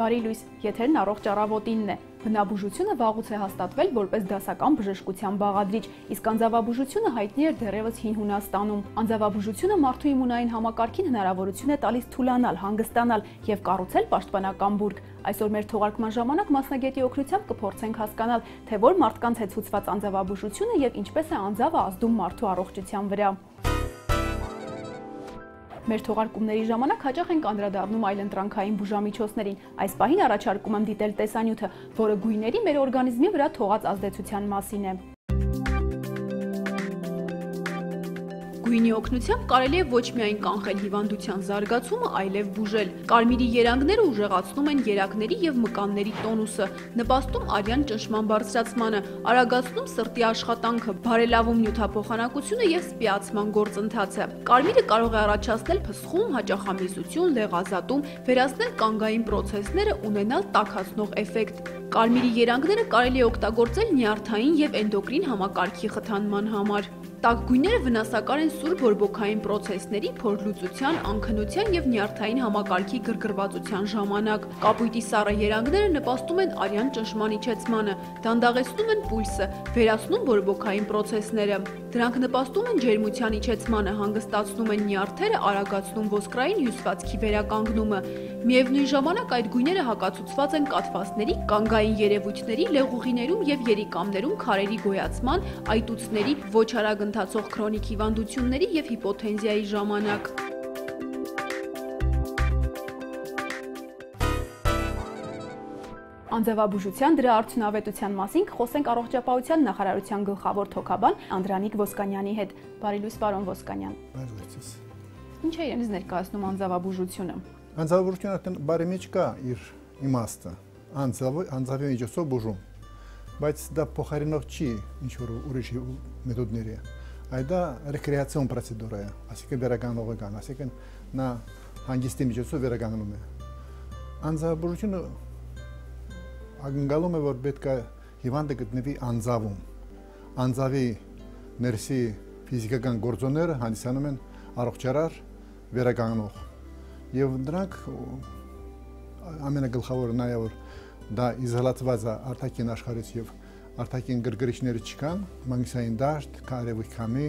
Բարի լույս, եթերն առողջ առավոտինն է։ Բնաբուժությունը վաղուց է հաստատվել որպես դասական բժշկության բաղադրիչ, իսկ անձավաբուժությունը հայտնի էր դեռևս հին Հունաստանում։ Անձավաբուժությունը մարդու իմունային համակարգին հնարավորություն է տալիս թուլանալ, հանգստանալ եւ կառուցել պաշտպանական բուրգ։ Այսօր մեր թողարկման ժամանակ մասնագետի օգնությամբ կփորձենք հասկանալ, թե որ մարդկանց հետ ցուցված անձավաբուժությունը եւ ինչպես է անձավը ազդում մարդու առողջության վրա։ Մեր թողարկումների ժամանակ հաճախ ենք անդրադառնում այլընտրանքային բուժամիջոցներին։ Այս պահին առաջարկում եմ դիտել տեսանյութը, որը գույների մեր օրգանիզմի վրա թողած ազդեցության մասին է։ Գույնի օգնությամբ կարելի է ոչ միայն կանխել հիվանդության զարգացումը, այլև բուժել։ Կարմիրի երանգները ուժեղացնում են երակների եւ մկանների տոնուսը, նպաստում արյան ճնշման բարձրացմանը, արագացնում սրտի աշխատանքը, բարելավում նյութափոխանակությունը եւ սպիացման գործընթացը։ Կարմիրը կարող է առաջացնել փսխում, հաճախամիզություն, լեղազատում, վերացնել կանգային process-ները, ունենալ տաքացնող էֆեկտ։ Կարմիրի երանգները կարելի է օգտագործել նյարդային եւ էնդոկրին համակարգի խթանման համար։ Տաք գույները վնասակար են սուր բորբոքային պրոցեսների, փորլուծության, անքնության եւ նյարդային համակարգի գրգռվածության ժամանակ։ Կապույտի սառը երանգները նպաստում են արյան ճնշման իջեցմանը, դանդաղեցնում են պուլսը, վերացնում բորբոքային պրոցեսները։ Դրանք նպաստում են ջերմության իջեցմանը, հանգստացնում են նյարդերը, արագացնում ոսկրային հյուսվածքի վերականգնումը։ Միևնույն ժամանակ այդ գույները հակացուցված են կաթվածների, կանգային երևույթների, լեղուղիներում եւ երիկամներում քարերի գոյացման, այտուցների, ոչ արագ ընթացող քրոնիկ հիվանդությունների եւ հիպոթենզիայի ժամանակ։ Անձավաբուժության դրա արդյունավետության մասին խոսենք առողջապահության նախարարության գլխավոր թոքաբան Անդրանիկ Ոսկանյանի հետ։ Բարի լույս, պարոն Ոսկանյան։ Բարի լույս։ Ինչ է իրենից ներկայացնում անձավաբուժությունը։ Անձավաբուժությունը այդտեղ բարի մեջ կա իր իմաստը։ Անձավը անձավի միջոցով բուժում բայց դա փոխարինող չի ինչ որ ուրիշ մեթոդների այլ դա ռեկրեացիոն պրոցեդուրա է, այսինքն վերականգնողը կան, այսինքն նա հանգիստի միջոցով վերականգնում է։ Անձաբուժությունը ակնկալում է, որ պետք է հիվանդը գտնվի անձավում։ Անձավի ներսի ֆիզիկական գործոնները հանդիսանում են առողջարար վերականգնող։ Եվ դրանք ամենագլխավորը նաև որ դա իզոլացված է արտաքին աշխարհից եւ արտաքին գրգռիչները չկան, մանգիսային դաշտ, կարևույթ քամի,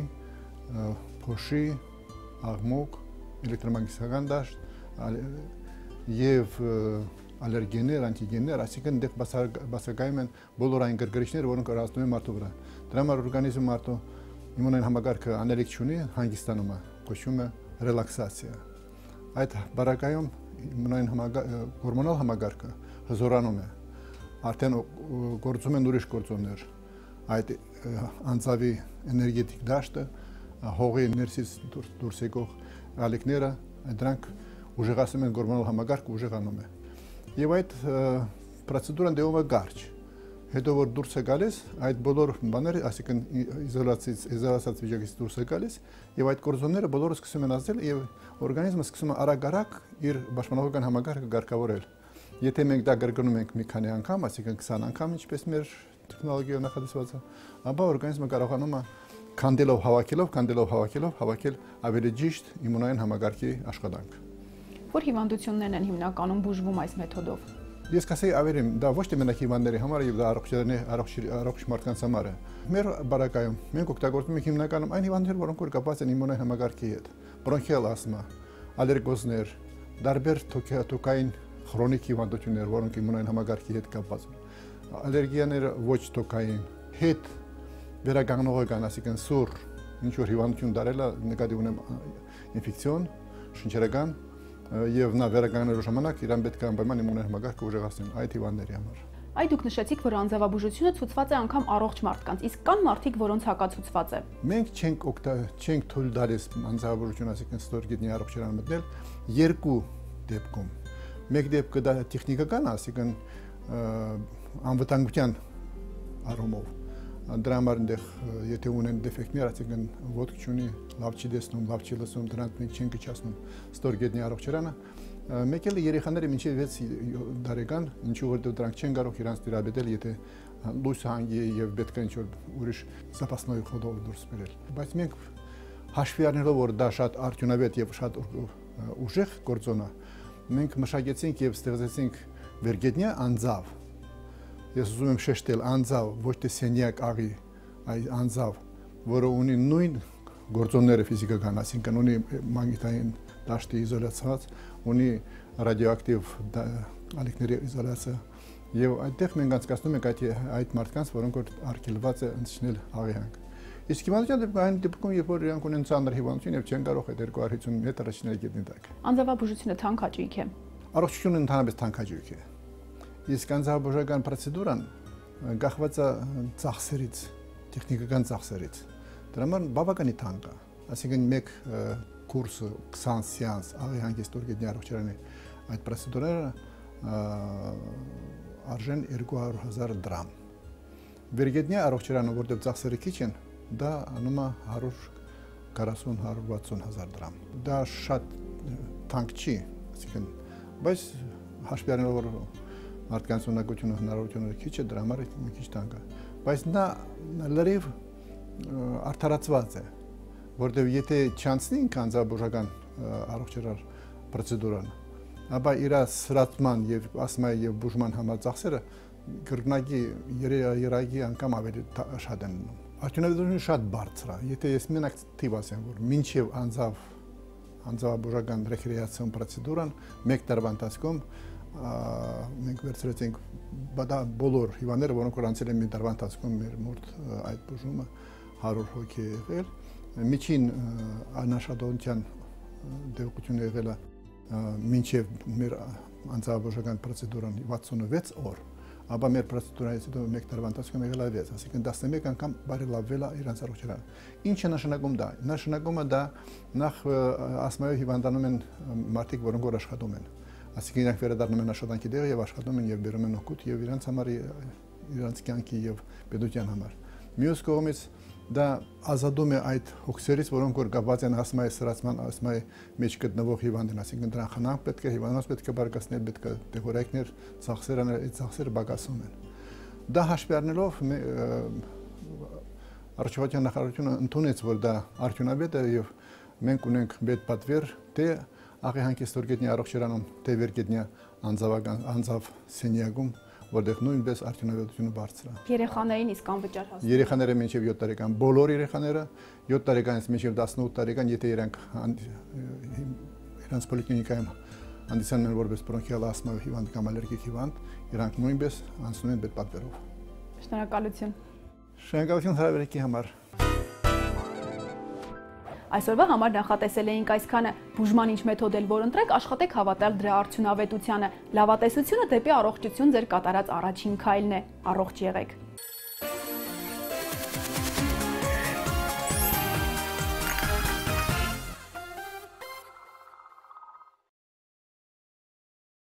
փոշի, աղմուկ, էլեկտրոմագնիսական դաշտ եւ ալերգեններ, անտիգեններ, այսինքն դեռ բացակայում են բոլոր այն գրգռիչները, որոնք առանձնում են մարդու վրա։ Դրա համար օրգանիզմը մարդու իմունային համակարգը անելիք չունի, հանգստանում է, կոչվում է ռելաքսացիա։ Այդ բարակայում իմունային համակարգը, հորմոնալ համակարգը հզորանում է արդեն գործում են ուրիշ գործոններ. Այդ անձավի էներգետիկ դաշտը հողի ներսից դուրս եկող ալիքները դրանք ուժեղացնում են գորմոնալ համակարգը ուժեղանում է եւ այդ պրոցեդուրան դեպում է գարջ հետո որ դուրս է գալիս այդ բոլոր բաները այսինքն իզոլացից իզոլացած վիճակից դուրս է գալիս եւ այդ կորզոնները բոլորը սկսում են ազդել եւ օրգանիզմը սկսում է արագ-արագ իր պաշտպանողական համակարգը ղեկավարել Եթե մենք դա գրգռում ենք մի քանի անգամ, այսինքն 20 անգամ, ինչպես մեր տեխնոլոգիայով նախադասված է, ապա օրգանիզմը կարողանում է քանդելով հավաքելով, քանդելով հավաքելով, հավաքել ավելի ճիշտ իմունային համակարգի աշխատանք։ Որ հիվանդություններն են հիմնականում բուժվում այս մեթոդով։ Ես կասեի ավերիմ, դա ոչ թե մենակ հիվանդների համար եւ դա առողջարանի առողջ առողջ մարդկանց համար է։ Մեր բարակայում մենք օգտագործում ենք հիմնականում այն հիվանդներ, որոնք որ կապված են իմունային համակարգի հետ։ Բրոնխիալ ասմա, ալերգոզներ, դարբեր թոքային քրոնիկ հիվանդություններ, որոնք իմունային համակարգի հետ կապված են։ Ալերգիաները ոչ տոկային հետ վերականգնողը կան, ասիկան սուր, ինչ որ հիվանդություն դարելա, նկատի ունեմ ինֆեկցիոն, շնչերական եւ նա վերականգնելու ժամանակ իրան պետք է անպայման իմունային համակարգը ուժեղացնել այդ հիվանդների համար։ Այ դուք նշեցիք, որ անձավաբուժությունը ցուցված է անգամ առողջ մարդկանց, իսկ կան մարդիկ, որոնց հակացուցված է։ Մենք չենք օգտա չենք թույլ տալիս անձավաբուժություն, ասիկան ստորգետնի առողջարան մտնել երկու դեպքում մեկ դեպքը դա տեխնիկական, ասիկան անվտանգության առումով դրա համար այնտեղ եթե ունեն դեֆեկտներ, ասիկան ոդկ չունի, լավ չի դեսնում, լավ չի լսում, դրանք մենք չենք իջացնում ստորգետնի առողջարանը մեկ էլ երեխաները մինչև 6 տարեկան ինչու որ դրանք չեն կարող իրանց դիրաբետել եթե լույս հանգի եւ պետք է ինչ-որ ուրիշ զապասնոյ խոդով դուրս բերել բայց մենք հաշվի առնելով որ դա շատ արդյունավետ եւ շատ ուժեղ գործոն է մենք մշակեցինք եւ ստեղծեցինք վերգետնյա անձավ։ Ես ուզում եմ շեշտել անձավ, ոչ թե սենյակ աղի, այ անձավ, որը ունի նույն գործոնները ֆիզիկական, այսինքն ունի մագնիտային դաշտի իզոլացված, ունի ռադիոակտիվ ալիքների իզոլացիա եւ այդտեղ մենք անցկացնում ենք այդ այդ մարդկանց, որոնք որ արգելված է ընդշնել աղիանք։ Իսկ հիմա դեպքում այն դեպքում, երբ որ իրանք ունեն ցաներ հիվանդություն եւ չեն կարող այդ 250 մետր շնել գետնի տակ։ Անձավաբուժությունը թանկ հաճույք է։ Առողջությունը ընդհանրապես թանկ հաճույք է։ Իսկ անձավաբուժական պրոցեդուրան գախված է ծախսերից, տեխնիկական ծախսերից։ Դրա համար բավականին թանկ է։ Այսինքն մեկ կուրսը 20 սեանս աղի հանգիստոր գետնի առողջարանի այդ պրոցեդուրները արժեն 200.000 դրամ։ Վերգետնյա առողջարանը, որտեղ ծախսերը քիչ են, դա անում է 140-160.000 դրամ։ Դա շատ թանկ չի, այսինքն, բայց հաշվի առնելով որ մարդկանց ունակությունը հնարավորությունները քիչ է, դրա համար մի քիչ թանկ է։ Բայց նա լրիվ արդարացված է, որտեղ եթե չանցնի ինքանձաբուժական առողջարար պրոցեդուրան, ապա իր սրացման եւ ասմայի եւ բուժման համար ծախսերը գրգնակի երագի անգամ ավելի շատ են լինում։ Արդյունավետությունը շատ բարձր է։ Եթե ես մենակ թիվ ասեմ, որ մինչև անձավ անձավաբուժական ռեկրեացիոն պրոցեդուրան մեկ տարվա ընթացքում մենք վերցրեցինք բոլոր հիվանդները, որոնք որ անցել են մի տարվա ընթացքում մեր մոտ այդ բուժումը 100 հոգի եղել։ Միջին անաշատողության դեպքությունը եղել է մինչև մեր անձավաբուժական պրոցեդուրան 66 օր, ապա մեր պրոցեդուրայից հետո մեկ տարվա ընթացքում եղել է 6, այսինքն 11 անգամ բարելավվել է իրանց առողջարանը։ Ինչ է նշանակում դա։ Նշանակում է դա նախ ասմայով հիվանդանում են մարդիկ, որոնք որ աշխատում են։ Այսինքն իրանք վերադառնում են աշխատանքի տեղը եւ աշխատում են եւ բերում են օգուտ եւ իրանց համար իրանց կյանքի եւ պետության համար։ Մյուս կողմից դա ազատում է այդ հոգսերից, որոնք որ կապված են ասմայի սրացման, ասմայի մեջ գտնվող հիվանդին, այսինքն դրան խնամք պետք է հիվանդանոց պետք է բարգացնել, պետք է դեղորայքներ, ծախսերը, այդ ծախսերը բագասում են։ Դա հաշվի առնելով Արչովատյան նախարարությունը ընդունեց, որ դա արդյունավետ է եւ մենք ունենք բեդ պատվեր, թե աղի հանգստորգետնի առողջարանում, թե վերգետնյա անձավական անձավ սենյակում որտեղ նույնպես արդյունավետությունը բարձր է։ Երեխաներին իսկ անվճար հասնում։ Երեխաները մինչև 7 տարեկան, բոլոր երեխաները 7 տարեկանից մինչև 18 տարեկան, եթե իրանք իրանց պոլիկլինիկայում հանդիսանում են որպես բրոնխիալ ասմա հիվանդ կամ ալերգիկ հիվանդ, իրանք նույնպես անցնում են պետպատվերով։ Շնորհակալություն։ Շնորհակալություն հրավերքի համար։ Այսօրվա համար նախատեսել էինք այսքանը։ Բուժման ինչ մեթոդ էլ որ ընտրեք, աշխատեք հավատալ դրա արդյունավետությանը։ Լավատեսությունը դեպի առողջություն ձեր կատարած առաջին քայլն է։ Առողջ եղեք։